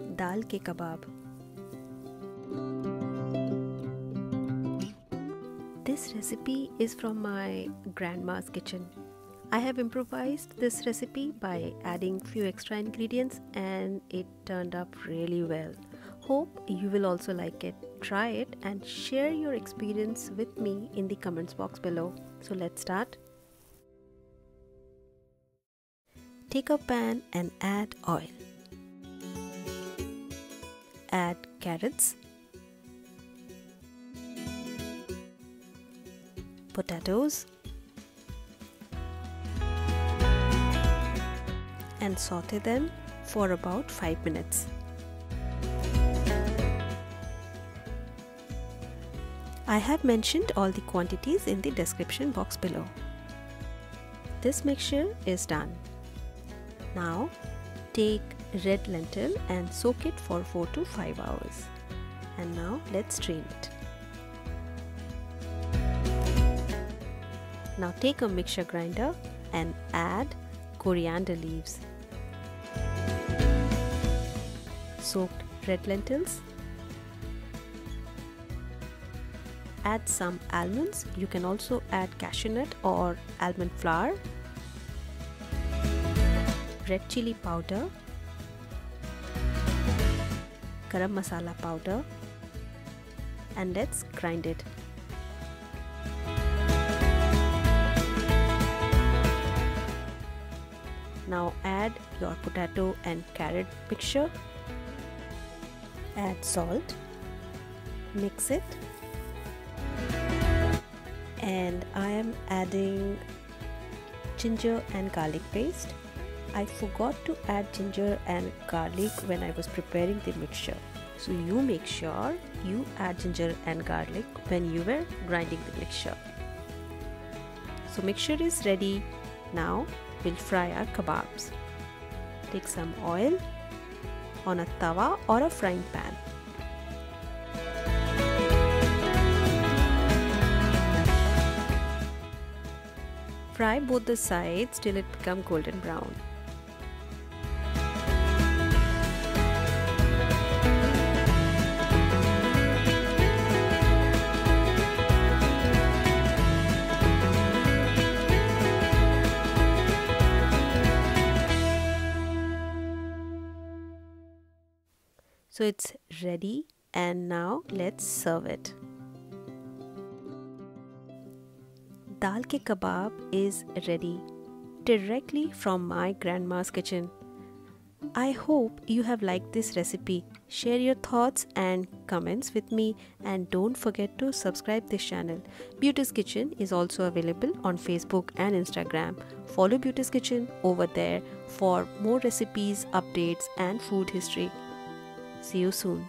Dal ke kebab. This recipe is from my grandma's kitchen. I have improvised this recipe by adding few extra ingredients and it turned up really well. Hope you will also like it. Try it and share your experience with me in the comments box below. So let's start. Take a pan and add oil. Add carrots, potatoes, and saute them for about 5 minutes. I have mentioned all the quantities in the description box below. This mixture is done. Now take red lentil and soak it for 4 to 5 hours. And now let's strain it. Now take a mixture grinder and add coriander leaves, soaked red lentils, add some almonds. You can also add cashew nut or almond flour red chili powder, garam masala powder and let's grind it. Now add your potato and carrot mixture. Add salt. Mix it. And I am adding ginger and garlic paste. I forgot to add ginger and garlic when I was preparing the mixture. So you make sure you add ginger and garlic when you were grinding the mixture. So mixture is ready. Now we'll fry our kebabs. Take some oil on a tawa or a frying pan. Fry both the sides till it become golden brown. So it's ready and now let's serve it. Dal ke kebab is ready directly from my grandma's kitchen. I hope you have liked this recipe. Share your thoughts and comments with me and don't forget to subscribe this channel. Beauty's Kitchen is also available on Facebook and Instagram. Follow Beauty's Kitchen over there for more recipes, updates and food history. See you soon.